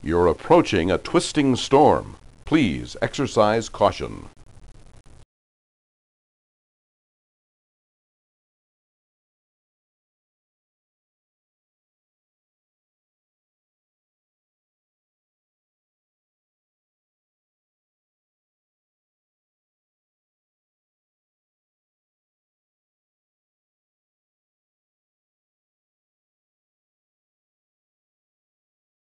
You're approaching a twisting storm. Please exercise caution.